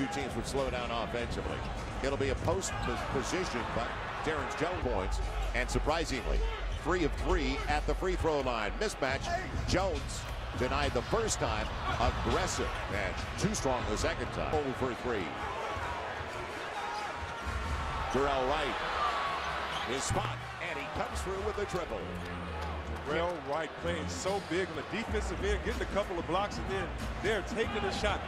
two teams would slow down offensively. It'll be a post position, but Terrence Jones points. And surprisingly, three of three at the free throw line. Mismatch. Jones denied the first time. Aggressive and too strong the second time. Over three. Dorell Wright. His spot. And he comes through with a triple. Dorell Wright playing so big on the defensive end, getting a couple of blocks, and then they're taking a shot.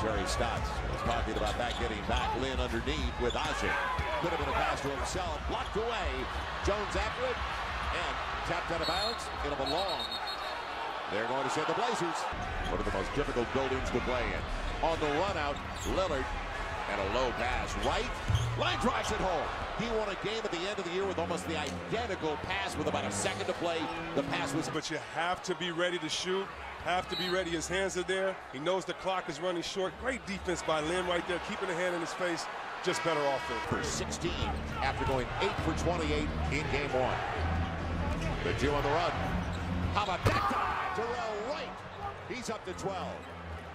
Terry Stotts was talking about that getting back. Lin underneath with Asik. Could have been a pass to himself. Blocked away. Jones after it. And tapped out of bounds. It'll belong. They're going to send the Blazers. One of the most difficult buildings to play in. On the run out, Lillard. And a low pass. Right. Line drives it home. He won a game at the end of the year with almost the identical pass with about a second to play. The pass was. But you have to be ready to shoot. Have to be ready. His hands are there. He knows the clock is running short. Great defense by Lin right there, keeping the hand in his face. Just better offense. For 16 after going 8 for 28 in game one. The two on the run. How about that time? Dorell Wright. He's up to 12.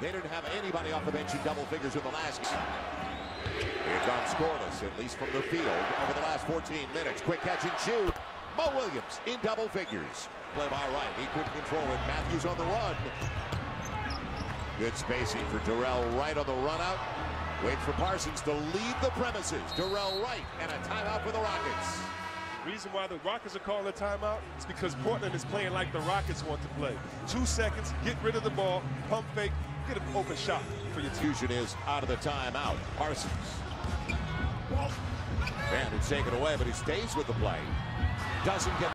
They didn't have anybody off the bench in double figures in the last game. They've gone scoreless, at least from the field, over the last 14 minutes. Quick catch and shoot. Mo Williams in double figures. Play by Wright. He couldn't control it. Matthews on the run. Good spacing for Dorell Wright on the run out. Wait for Parsons to leave the premises. Dorell Wright and a timeout for the Rockets. Reason why the Rockets are calling a timeout is because Portland is playing like the Rockets want to play. Two seconds, get rid of the ball, pump fake, get an open shot for your team. Fusion is out of the timeout. Parsons. Man, it's taken away, but he stays with the play. Doesn't get